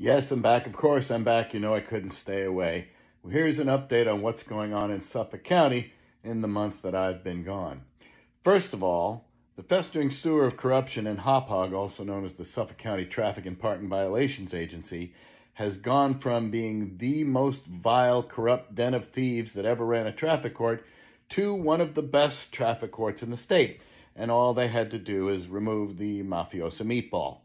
Yes, I'm back. Of course, I'm back. You know, I couldn't stay away. Well, here's an update on what's going on in Suffolk County in the month that I've been gone. First of all, the festering sewer of corruption in Hauppauge, also known as the Suffolk County Traffic and Parking Violations Agency, has gone from being the most vile, corrupt den of thieves that ever ran a traffic court to one of the best traffic courts in the state. And all they had to do is remove the mafiosa meatball.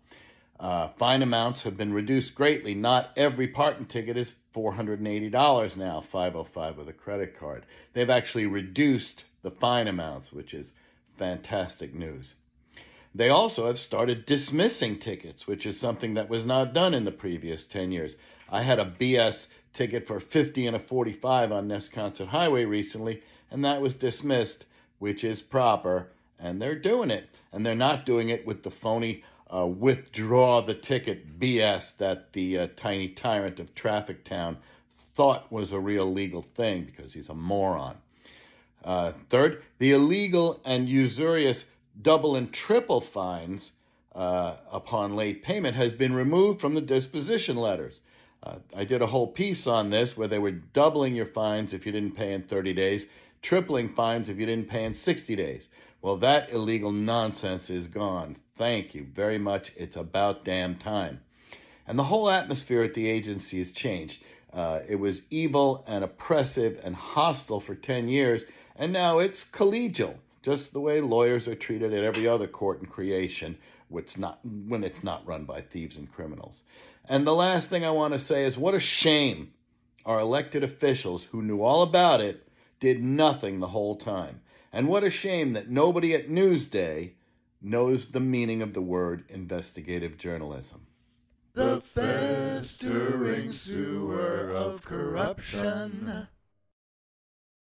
Uh, fine amounts have been reduced greatly. Not every parking ticket is $480 now, 505 with a credit card. They've actually reduced the fine amounts, which is fantastic news. They also have started dismissing tickets, which is something that was not done in the previous 10 years. I had a BS ticket for 50 and a 45 on Nesconset Highway recently, and that was dismissed, which is proper, and they're doing it. And they're not doing it with the phony uh, withdraw the ticket BS that the uh, tiny tyrant of Traffic Town thought was a real legal thing because he's a moron. Uh, third, the illegal and usurious double and triple fines uh, upon late payment has been removed from the disposition letters. Uh, I did a whole piece on this where they were doubling your fines if you didn't pay in 30 days, tripling fines if you didn't pay in 60 days. Well, that illegal nonsense is gone. Thank you very much. It's about damn time. And the whole atmosphere at the agency has changed. Uh, it was evil and oppressive and hostile for 10 years, and now it's collegial, just the way lawyers are treated at every other court in creation which not, when it's not run by thieves and criminals. And the last thing I want to say is what a shame our elected officials who knew all about it did nothing the whole time. And what a shame that nobody at Newsday knows the meaning of the word investigative journalism. The festering sewer of corruption.